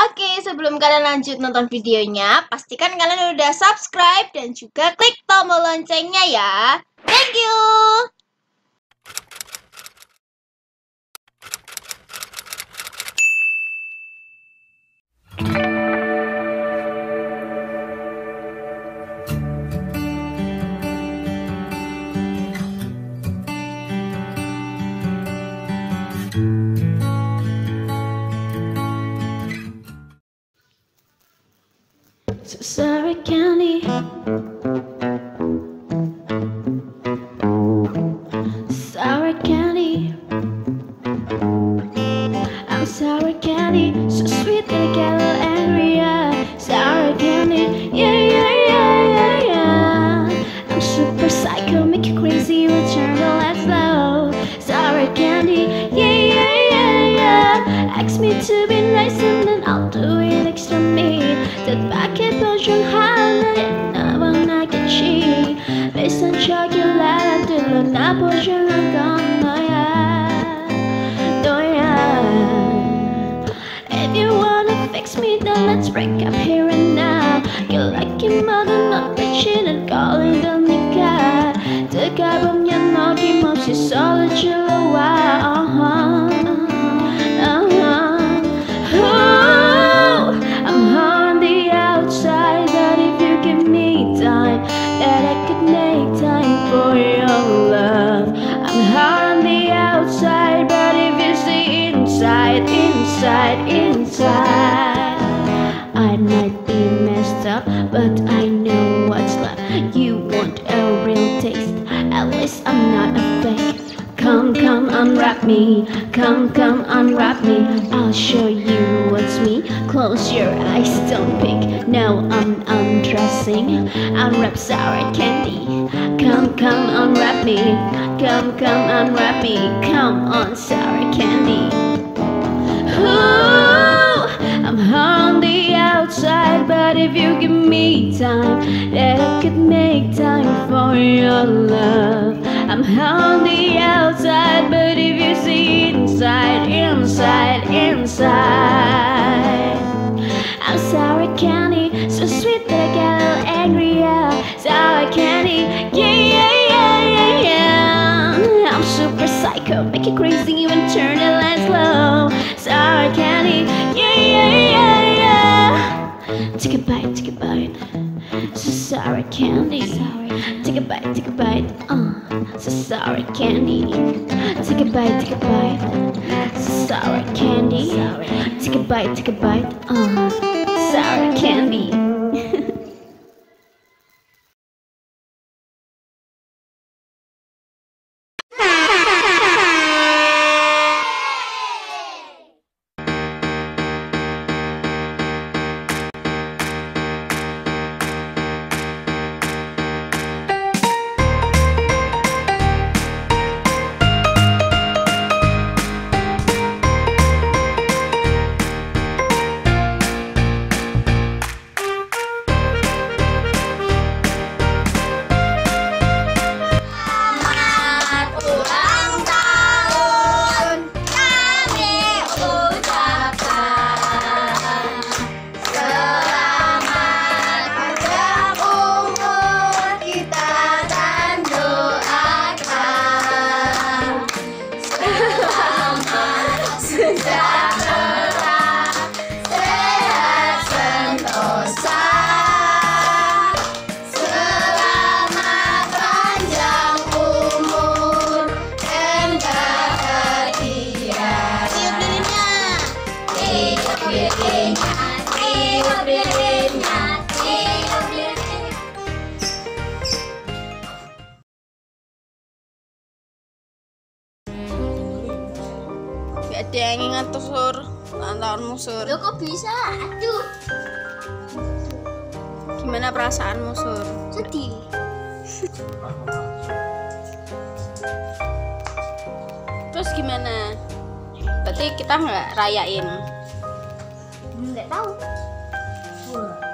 Oke, sebelum kalian lanjut nonton videonya, pastikan kalian udah subscribe dan juga klik tombol loncengnya ya. Thank you! So sorry, Candy. Sour candy. I'm sour candy, so sweet that I get a little angry. Yeah. Sour candy, yeah, yeah, yeah, yeah, yeah. I'm super psycho, make you crazy, return the lights low. Sour candy, yeah, yeah, yeah, yeah. Ask me to be nice and chocolate dulu napoleon gone If you wanna fix me, then let's break up here and now. You're inside, I might be messed up, but I know what's left. You want a real taste, at least I'm not a fake. Come, come, unwrap me. Come, come, unwrap me. I'll show you what's me. Close your eyes, don't peek. No, I'm undressing. Unwrap sour candy. Come, come, unwrap me. Come, come, unwrap me. Come on, sour candy. If you give me time, that I could make time for your love. I'm on the outside, but if you see inside, inside, inside, I'm sour candy, so sweet that I get angry. Yeah, sour candy, yeah, yeah, yeah, yeah, yeah. I'm super psycho, make you crazy, even turn the lights low. Sour candy, Take a bite, take a bite. So sour candy. Take a bite, take a bite. Uh, so sour candy. Take a bite, take a bite. So sour candy. Take a bite, take a bite. Uh, sour candy. Ada yang ingat tuh sur tahunmu sur Loh kok bisa? Aduh, Gimana perasaanmu sur sedih. Terus gimana? Berarti kita nggak rayain Nggak tahu. 了。